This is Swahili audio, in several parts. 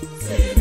See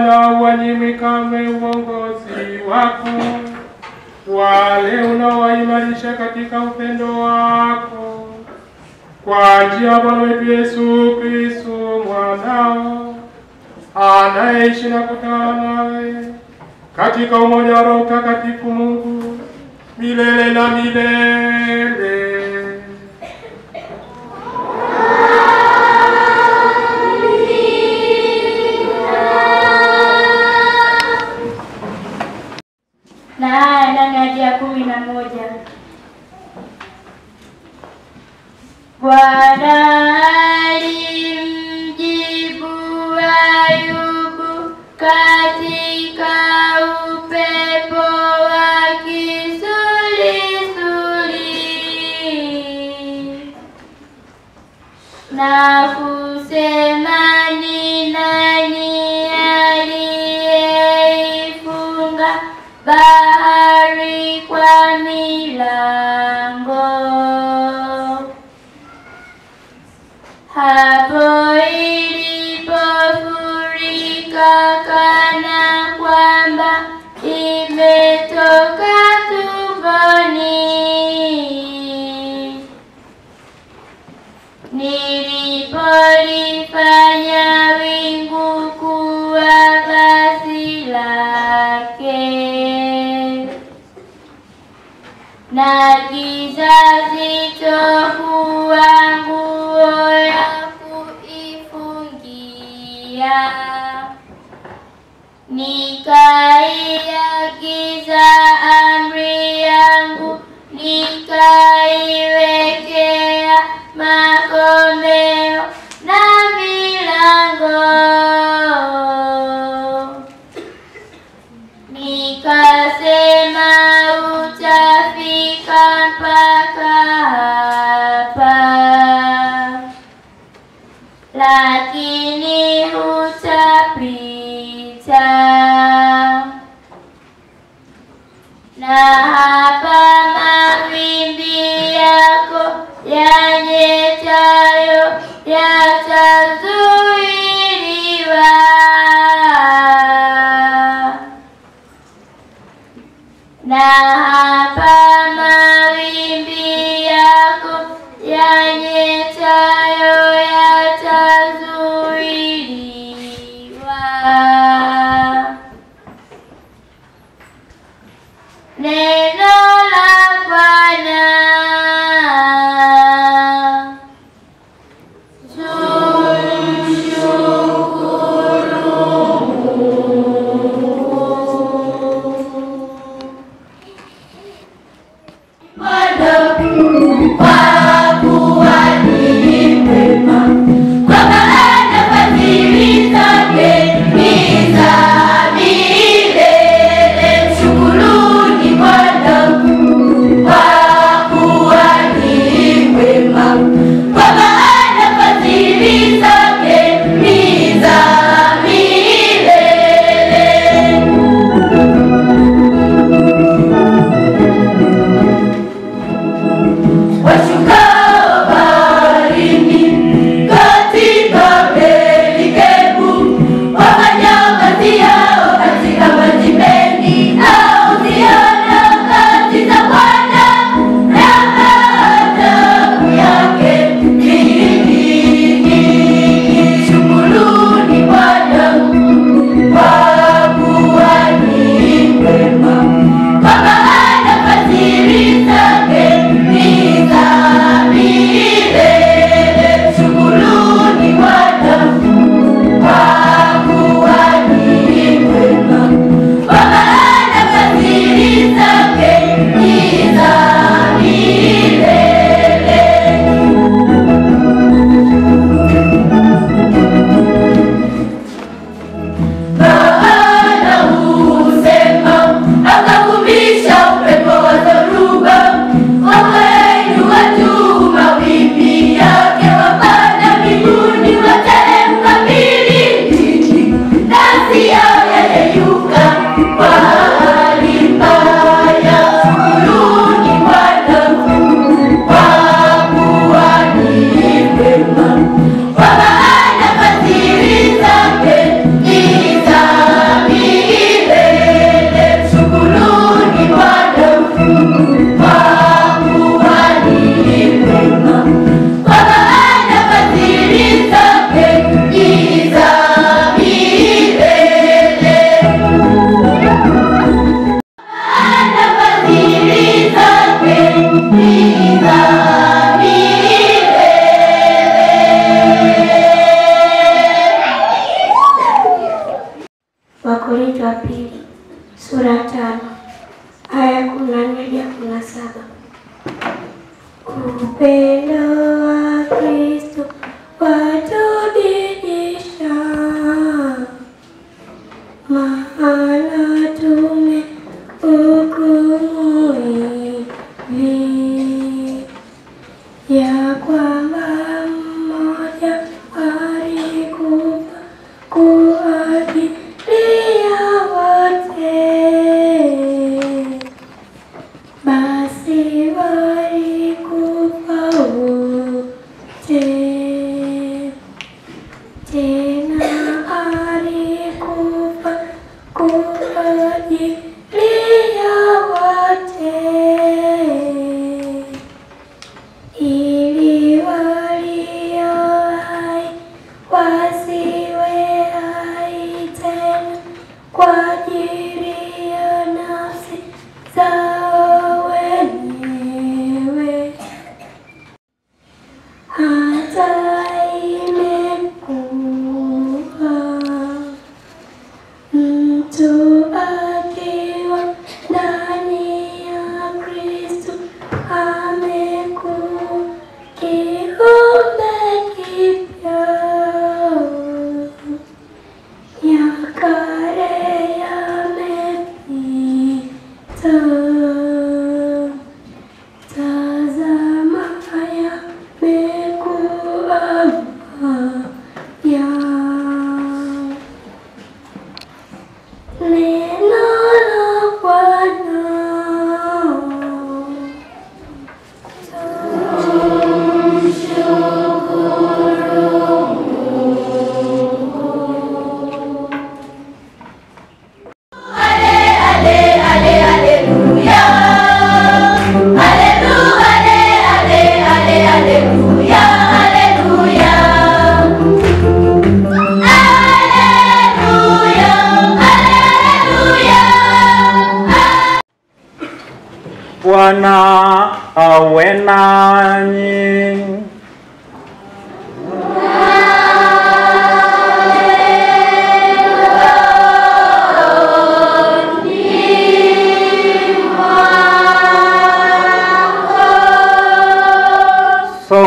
uwanyimi kamwe uongozi wako wale unaowaimarisha katika upendo wako kwa njia ya Bwana wetu Yesu Kristo mwanao anayeishi na kutawala nawe katika umoja wa Roho Mtakatifu Mungu milele na milele. Na haya ndani ya dia kumi na moja. Bwana alimjibu Ayubu katika upepo wa kisulisuli na kusema ni nani aliyeifunga bahari kwa milango hapo na kizazi zito kuwa nguo ya kuifungia. Nikaiagiza amri yangu nikaiwekea makomeo na milango hutapita na hapa mawimbi yako yanyetayo yatazuiliwa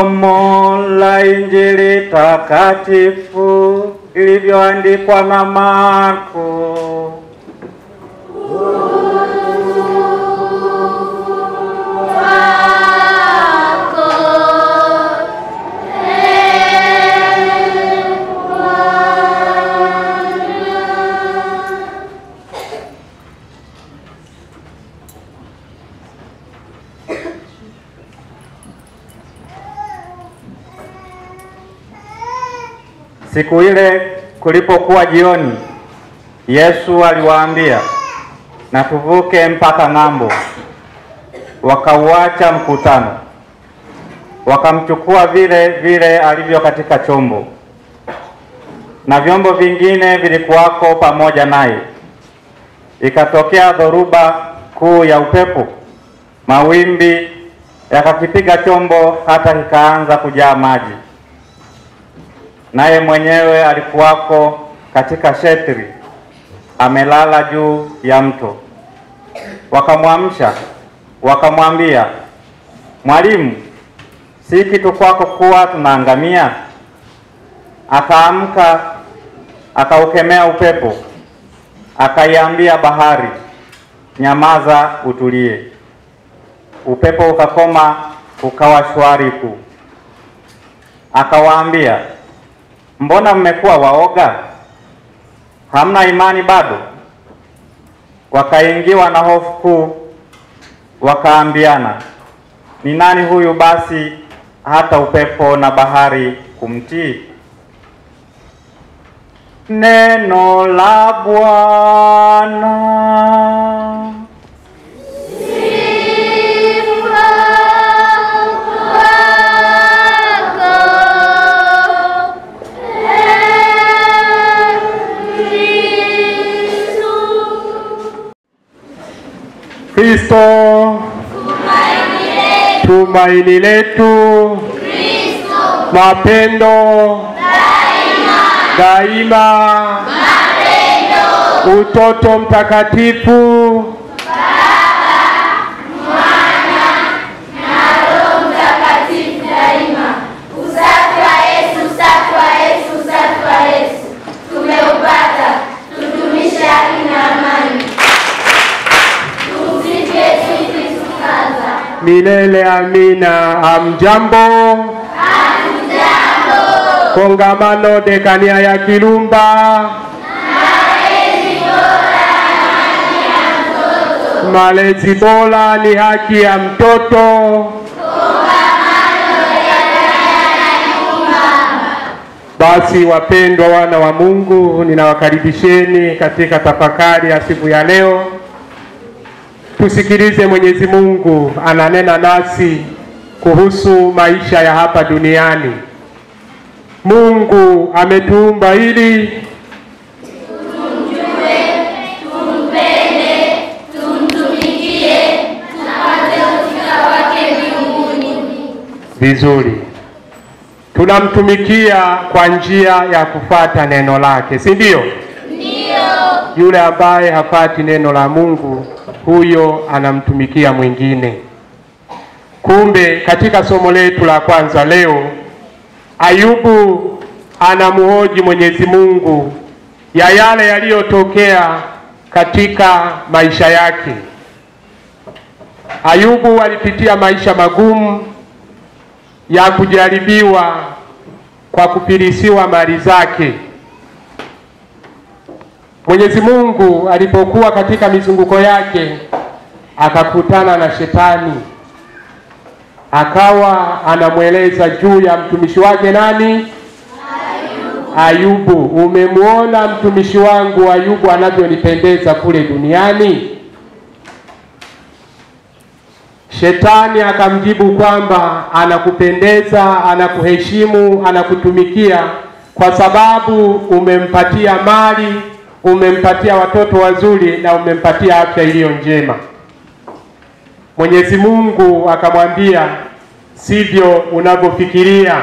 Somo la Injili takatifu ilivyoandikwa na Marko. Siku ile kulipokuwa jioni, Yesu aliwaambia, na tuvuke mpaka ng'ambo. Wakauacha mkutano, wakamchukua vile vile alivyo katika chombo, na vyombo vingine vilikuwako pamoja naye. Ikatokea dhoruba kuu ya upepo, mawimbi yakakipiga chombo hata kikaanza kujaa maji naye mwenyewe alikuwako katika shetri amelala juu ya mto. Wakamwamsha wakamwambia, Mwalimu, si kitu kwako kuwa tunaangamia? Akaamka akaukemea upepo, akaiambia bahari, nyamaza, utulie. Upepo ukakoma, ukawa shwari kuu. Akawaambia, mbona mmekuwa waoga? Hamna imani bado? Wakaingiwa na hofu kuu, wakaambiana, ni nani huyu basi hata upepo na bahari kumtii? Neno la Bwana. Kristo tumaini letu, Kristo. mapendo daima, daima. Mapendo. Utoto Mtakatifu. Milele amina. Amjambo. Kongamano dekania ya Kirumba. Malezi bora ni haki ya mtoto. Basi wapendwa wana wa Mungu, ninawakaribisheni katika tafakari ya siku ya leo. Tusikilize Mwenyezi Mungu ananena nasi kuhusu maisha ya hapa duniani. Mungu ametuumba ili vizuri. Tunamtumikia kwa njia ya kufata neno lake, si ndio? Yule ambaye hafati neno la Mungu, huyo anamtumikia mwingine. Kumbe katika somo letu la kwanza leo, Ayubu anamhoji Mwenyezi Mungu ya yale yaliyotokea katika maisha yake. Ayubu alipitia maisha magumu ya kujaribiwa kwa kupilisiwa mali zake. Mwenyezi Mungu alipokuwa katika mizunguko yake akakutana na shetani, akawa anamweleza juu ya mtumishi wake nani? Ayubu. Umemwona mtumishi wangu Ayubu anavyonipendeza kule duniani? Shetani akamjibu kwamba anakupendeza, anakuheshimu, anakutumikia kwa sababu umempatia mali, umempatia watoto wazuri na umempatia afya iliyo njema. Mwenyezi Mungu akamwambia, sivyo unavyofikiria,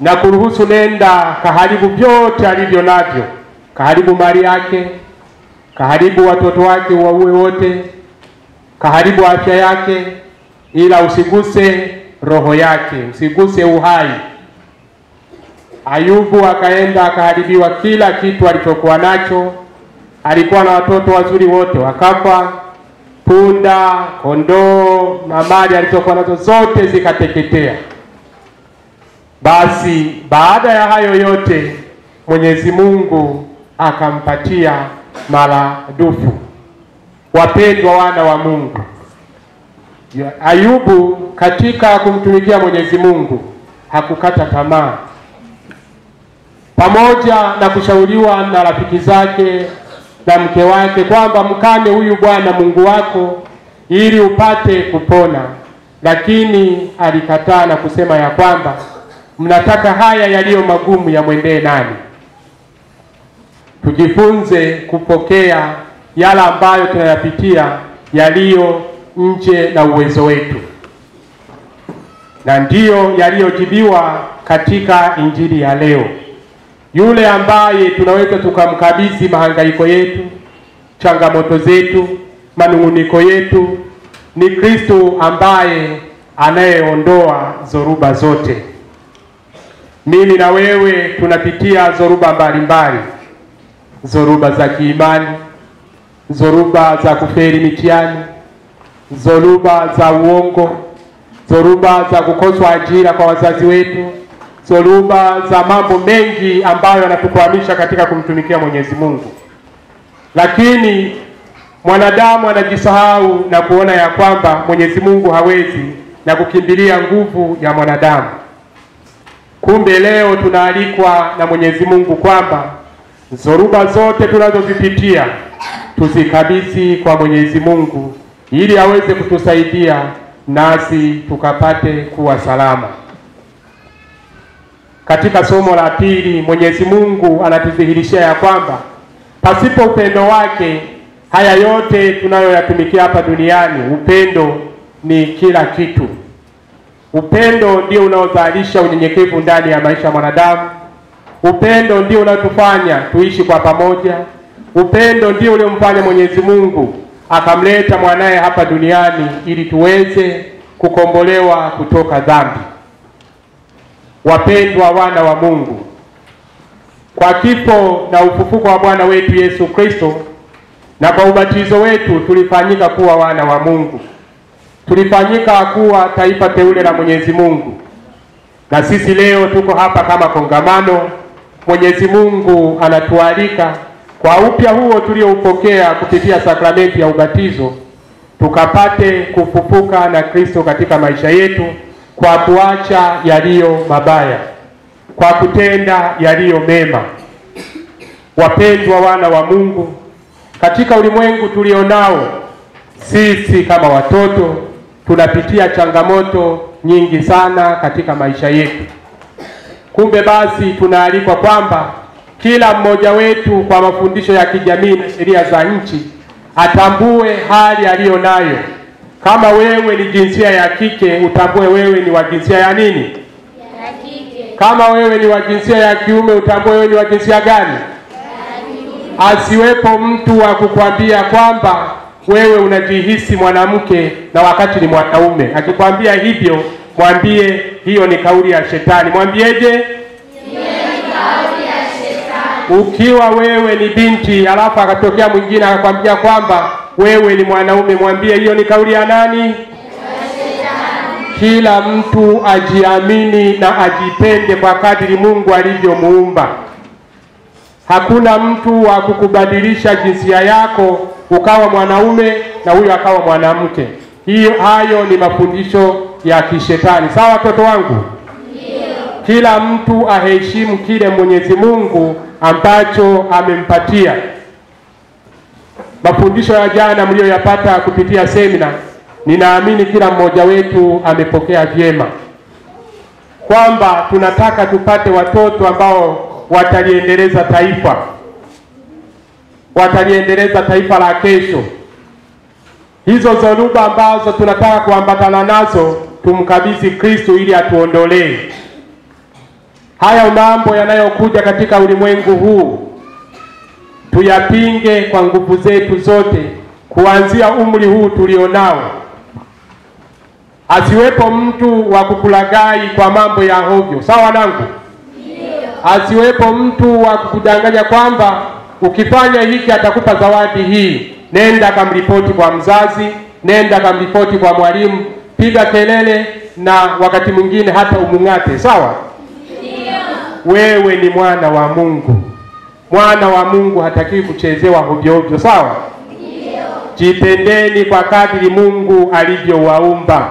na kuruhusu nenda kaharibu vyote alivyo navyo, kaharibu mali yake, kaharibu watoto wake, waue wote kaharibu afya yake, ila usiguse roho yake, usiguse uhai. Ayubu akaenda akaharibiwa kila kitu alichokuwa nacho. Alikuwa na watoto wazuri wote wakafa, punda, kondoo na mali alizokuwa nazo zote zikateketea. Basi baada ya hayo yote, Mwenyezi Mungu akampatia maradufu. Wapendwa wana wa Mungu, Ayubu katika kumtumikia Mwenyezi Mungu hakukata tamaa, pamoja na kushauriwa na rafiki zake na mke wake kwamba mkane huyu Bwana Mungu wako ili upate kupona, lakini alikataa na kusema ya kwamba mnataka haya yaliyo magumu yamwendee nani? Tujifunze kupokea yale ambayo tunayapitia yaliyo nje na uwezo wetu, na ndiyo yaliyojibiwa katika injili ya leo. Yule ambaye tunaweza tukamkabidhi mahangaiko yetu, changamoto zetu, manung'uniko yetu ni Kristo ambaye anayeondoa zoruba zote. Mimi na wewe tunapitia zoruba mbalimbali, zoruba za kiimani zoruba za kuferi mitihani, zoruba za uongo, zoruba za kukoswa ajira kwa wazazi wetu, zoruba za mambo mengi ambayo yanatukwamisha katika kumtumikia Mwenyezi Mungu. Lakini mwanadamu anajisahau na kuona ya kwamba Mwenyezi Mungu hawezi na kukimbilia nguvu ya mwanadamu. Kumbe leo tunaalikwa na Mwenyezi Mungu kwamba zoruba zote tunazozipitia tuzikabidhi kwa Mwenyezi Mungu ili aweze kutusaidia nasi tukapate kuwa salama. Katika somo la pili, Mwenyezi Mungu anatudhihirishia ya kwamba pasipo upendo wake haya yote tunayoyatumikia hapa duniani, upendo ni kila kitu. Upendo ndio unaozalisha unyenyekevu ndani ya maisha ya mwanadamu. Upendo ndio unaotufanya tuishi kwa pamoja. Upendo ndio uliomfanya Mwenyezi Mungu akamleta mwanaye hapa duniani ili tuweze kukombolewa kutoka dhambi. Wapendwa wana wa Mungu, kwa kifo na ufufuko wa Bwana wetu Yesu Kristo na kwa ubatizo wetu tulifanyika kuwa wana wa Mungu, tulifanyika kuwa taifa teule la Mwenyezi Mungu, na sisi leo tuko hapa kama kongamano. Mwenyezi Mungu anatualika kwa upya huo tulioupokea kupitia sakramenti ya ubatizo, tukapate kufufuka na Kristo katika maisha yetu kwa kuacha yaliyo mabaya, kwa kutenda yaliyo mema. Wapendwa wana wa Mungu, katika ulimwengu tulionao, sisi kama watoto tunapitia changamoto nyingi sana katika maisha yetu. Kumbe basi tunaalikwa kwamba kila mmoja wetu kwa mafundisho ya kijamii na sheria za nchi atambue hali aliyo nayo. Kama wewe ni jinsia ya kike, utambue wewe ni wa jinsia ya nini? Kama wewe ni wa jinsia ya kiume, utambue wewe ni wa jinsia gani? Asiwepo mtu wa kukwambia kwamba wewe unajihisi mwanamke na wakati ni mwanaume. Akikwambia hivyo, mwambie hiyo ni kauli ya shetani. Mwambieje? Ukiwa wewe ni binti alafu akatokea mwingine akakwambia kwamba wewe ni mwanaume, mwambie hiyo ni kauli ya nani? Kila mtu ajiamini na ajipende kwa kadiri Mungu alivyomuumba. Hakuna mtu wa kukubadilisha jinsia yako ukawa mwanaume na huyo akawa mwanamke. Hiyo, hayo ni mafundisho ya kishetani. Sawa watoto wangu? Kila mtu aheshimu kile Mwenyezi Mungu ambacho amempatia. Mafundisho ya jana mliyoyapata kupitia semina, ninaamini kila mmoja wetu amepokea vyema, kwamba tunataka tupate watoto ambao wataliendeleza taifa, wataliendeleza taifa la kesho. Hizo zoruba ambazo tunataka kuambatana nazo tumkabidhi Kristo ili atuondolee. Haya mambo yanayokuja katika ulimwengu huu, tuyapinge kwa nguvu zetu zote, kuanzia umri huu tulionao. Asiwepo mtu wa kukulagai kwa mambo ya hovyo, sawa nangu Asiwepo mtu wa kukudanganya kwamba ukifanya hiki atakupa zawadi hii. Nenda kamripoti kwa mzazi, nenda kamripoti kwa mwalimu, piga kelele na wakati mwingine hata umung'ate, sawa? Wewe ni mwana wa Mungu. Mwana wa Mungu hatakiwi kuchezewa hovyo hovyo, sawa? Jipendeni kwa kadiri Mungu alivyowaumba.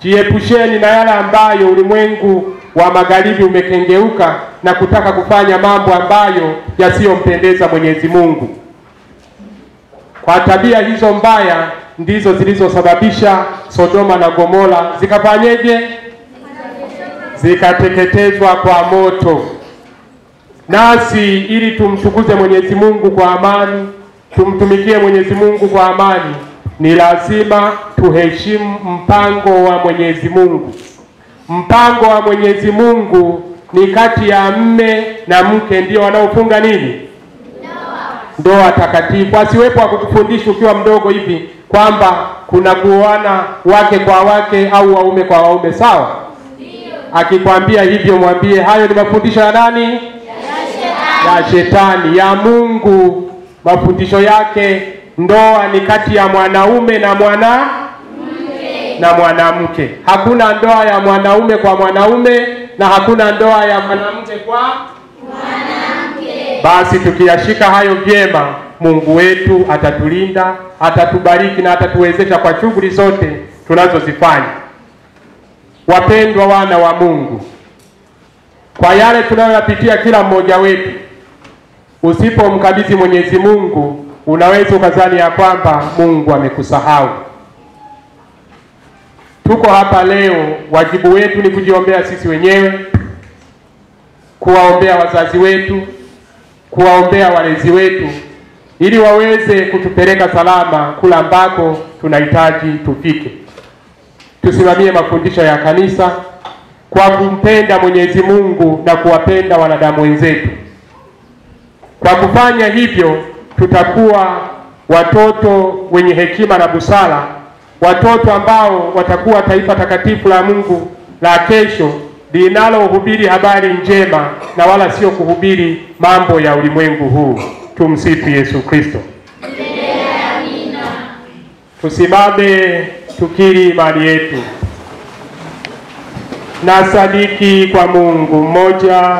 Jiepusheni na yale ambayo ulimwengu wa magharibi umekengeuka na kutaka kufanya mambo ambayo yasiyompendeza Mwenyezi Mungu. Kwa tabia hizo mbaya ndizo zilizosababisha Sodoma na Gomora zikafanyeje? Zikateketezwa kwa moto. Nasi ili tumtukuze Mwenyezi Mungu kwa amani, tumtumikie Mwenyezi Mungu kwa amani, ni lazima tuheshimu mpango wa Mwenyezi Mungu. Mpango wa Mwenyezi Mungu ni kati ya mme na mke ndio wanaofunga nini? Ndoa takatifu. Asiwepo wa kukufundisha ukiwa mdogo hivi kwamba kuna kuoana wake kwa wake au waume kwa waume, sawa? Akikwambia hivyo, mwambie hayo ni mafundisho ya nani? Ya shetani. Ya Mungu mafundisho yake, ndoa ni kati ya mwanaume na mwana na mwanamke. Hakuna ndoa ya mwanaume kwa mwanaume na hakuna ndoa ya mwanamke kwa mwanamke. Basi tukiyashika hayo vyema, Mungu wetu atatulinda, atatubariki na atatuwezesha kwa shughuli zote tunazozifanya. Wapendwa wana wa Mungu, kwa yale tunayoyapitia kila mmoja wetu, usipomkabidhi Mwenyezi Mungu, unaweza ukazani ya kwamba Mungu amekusahau. Tuko hapa leo, wajibu wetu ni kujiombea sisi wenyewe, kuwaombea wazazi wetu, kuwaombea walezi wetu, ili waweze kutupeleka salama kula ambako tunahitaji tufike. Tusimamie mafundisho ya kanisa, kwa kumpenda Mwenyezi Mungu na kuwapenda wanadamu wenzetu. Kwa kufanya hivyo, tutakuwa watoto wenye hekima na busara, watoto ambao watakuwa taifa takatifu la Mungu la kesho linalohubiri habari njema na wala sio kuhubiri mambo ya ulimwengu huu. Tumsifu Yesu Kristo. Tusimame tukiri imani yetu. Na sadiki kwa Mungu mmoja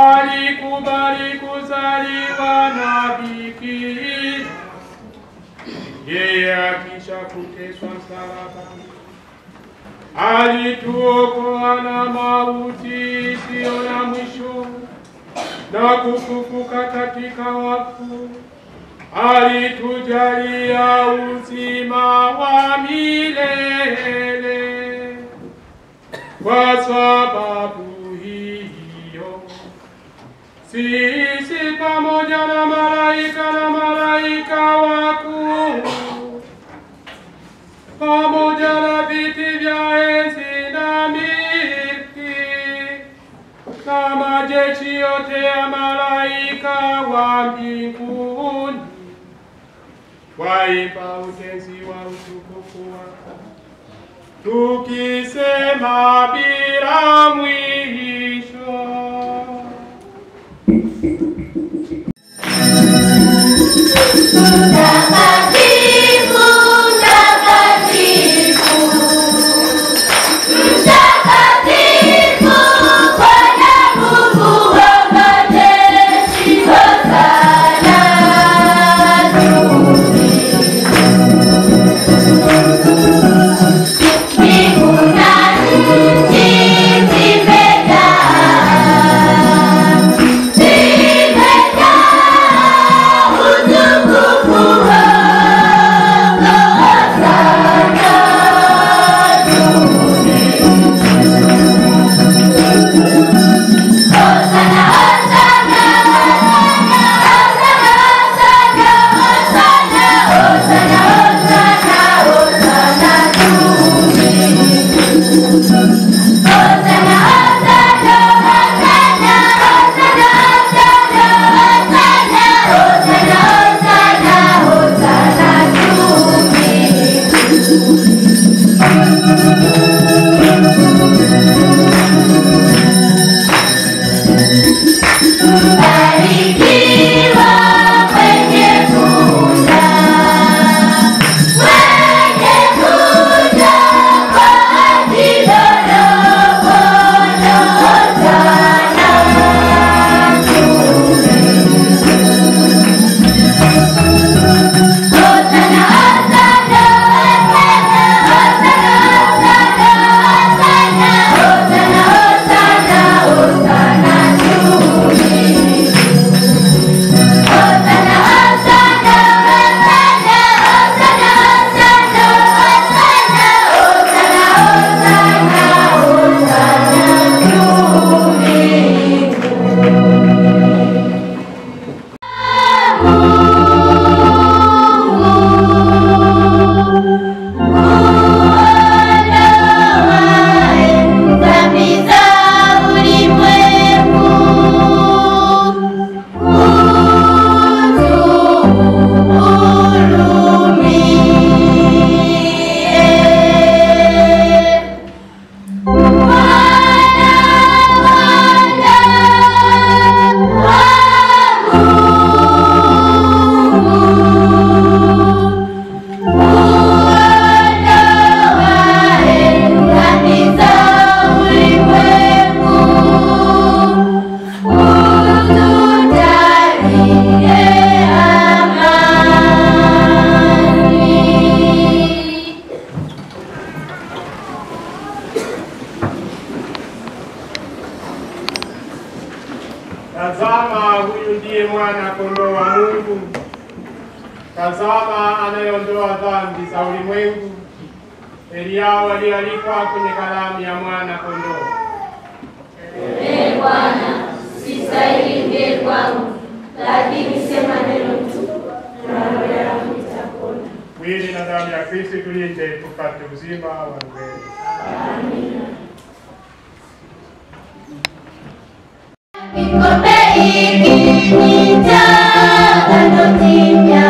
alikubali kuzaliwa na bikira. Yeye akisha kuteswa msalabani alituokoa na mauti isiyo na mwisho na kufufuka katika wafu, alitujalia uzima wa milele. Kwa sababu sisi pamoja na malaika na malaika wakuu pamoja na viti vya enzi na milki. Na majeshi yote ya malaika wa mbinguni. Waimba utenzi wa utukufu wako, tukisema bila mwisho. Mtakatifu, நிச்சயமா வந்தேன் Piccol per il che mi già danno di mia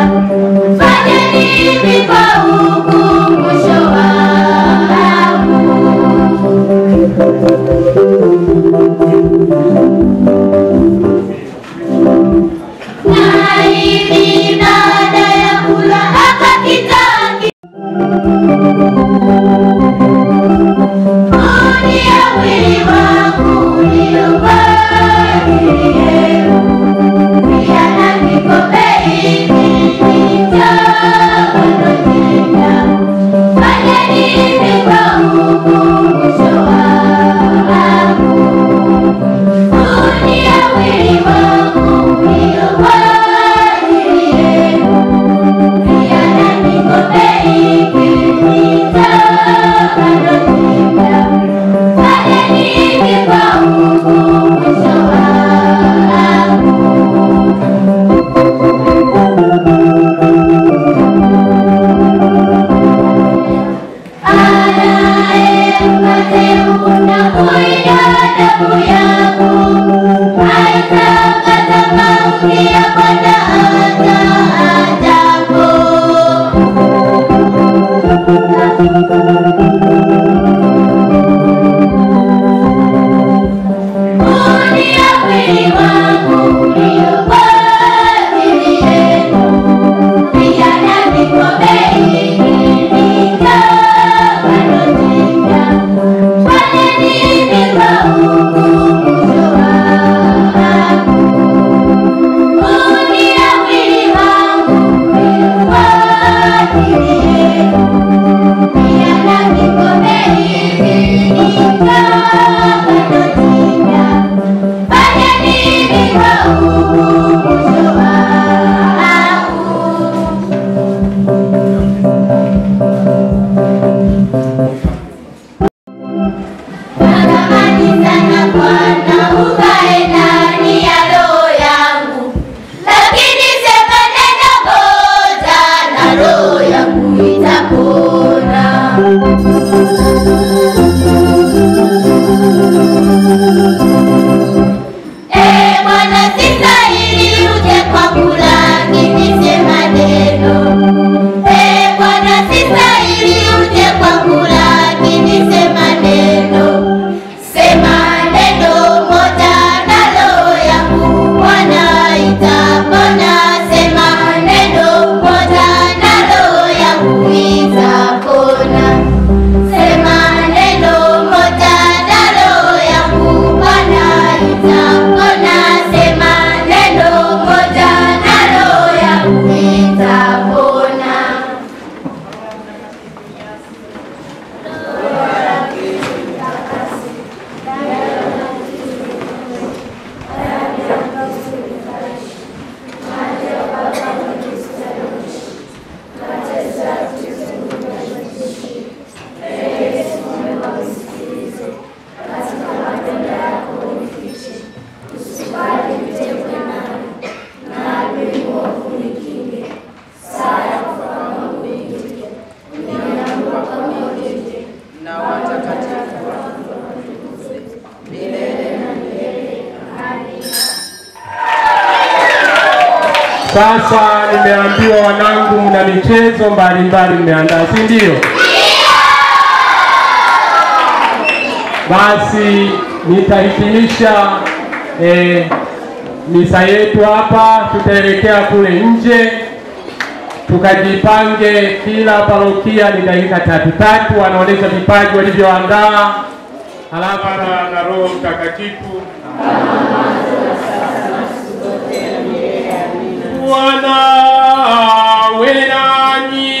Yeah. mbalimbali mmeandaa, si ndio? Basi nitahitimisha eh, misa yetu hapa, tutaelekea kule nje tukajipange. Kila parokia ni dakika tatu tatu, wanaonyesha vipaji walivyoandaa, halafu na Roho Mtakatifu Bwana we nanyi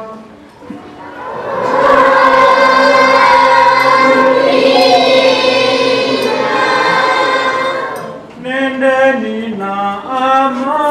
Nendeni na amani.